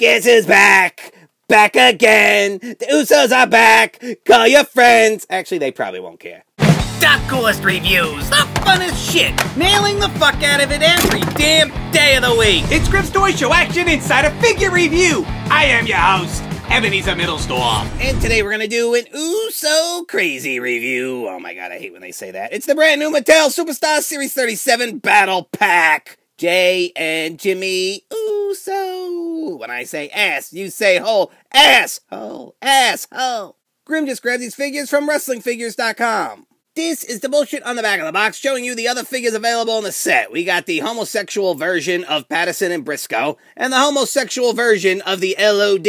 Guess who's back? Back again. The Usos are back. Call your friends. Actually, they probably won't care. Dark Coolest Reviews, the funnest shit, nailing the fuck out of it every damn day of the week. It's Grim's Toy Show Action Inside a Figure Review. I am your host, Ebenezer Mittelsdorf. And today we're gonna do an Uso Crazy review. Oh my god, I hate when they say that. It's the brand new Mattel Superstar Series 37 Battle Pack. Jey and Jimmy When I say ass, you say hole. Ass, hole, ass, hole. Grim just grabbed these figures from WrestlingFigures.com. This is the bullshit on the back of the box showing you the other figures available in the set. We got the homosexual version of Patterson and Briscoe, and the homosexual version of the LOD.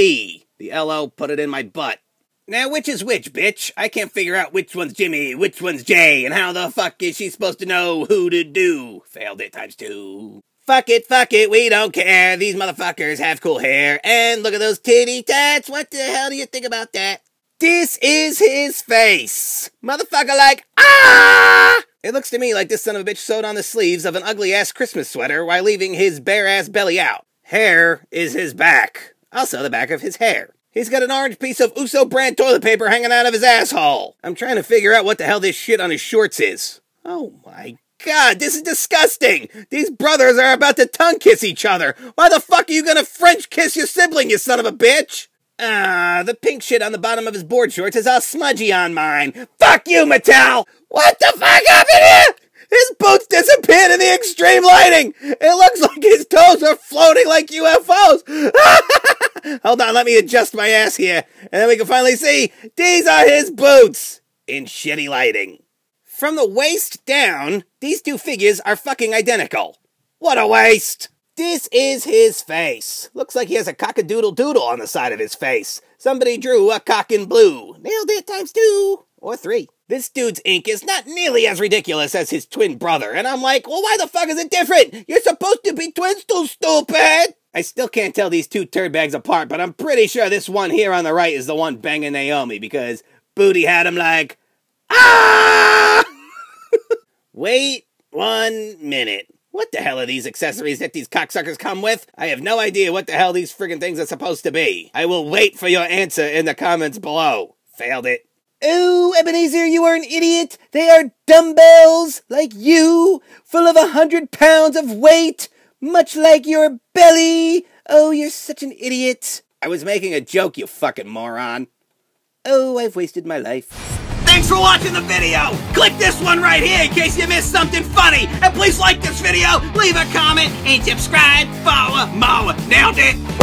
The LO put it in my butt. Now, which is which, bitch? I can't figure out which one's Jimmy, which one's Jey, and how the fuck is she supposed to know who to do? Failed it times two. Fuck it, fuck it, we don't care. These motherfuckers have cool hair. And look at those titty tats. What the hell do you think about that? This is his face. Motherfucker like, ah! It looks to me like this son of a bitch sewed on the sleeves of an ugly ass Christmas sweater while leaving his bare ass belly out. Hair is his back. Also the back of his hair. He's got an orange piece of Uso brand toilet paper hanging out of his asshole. I'm trying to figure out what the hell this shit on his shorts is. Oh my god, this is disgusting! These brothers are about to tongue kiss each other. Why the fuck are you gonna French kiss your sibling, you son of a bitch? Ah, the pink shit on the bottom of his board shorts is all smudgy on mine. Fuck you, Mattel! What the fuck happened here? His boots disappeared in the extreme lighting! It looks like his toes are floating like UFOs! Hold on, let me adjust my ass here, and then we can finally see these are his boots in shitty lighting. From the waist down, these two figures are fucking identical. What a waste! This is his face. Looks like he has a cockadoodle doodle on the side of his face. Somebody drew a cock in blue. Nailed it times two. Or three. This dude's ink is not nearly as ridiculous as his twin brother, and I'm like, well, why the fuck is it different? You're supposed to be twins, too stupid! I still can't tell these two turd bags apart, but I'm pretty sure this one here on the right is the one banging Naomi, because Booty had him like, ah! Wait one minute. What the hell are these accessories that these cocksuckers come with? I have no idea what the hell these friggin' things are supposed to be. I will wait for your answer in the comments below. Failed it. Oh, Ebenezer, you are an idiot. They are dumbbells, like you, full of a hundred pounds of weight, much like your belly. Oh, you're such an idiot. I was making a joke, you fucking moron. Oh, I've wasted my life. Thanks for watching the video. Click this one right here in case you missed something funny. And please like this video, leave a comment, and subscribe for more. Nailed it.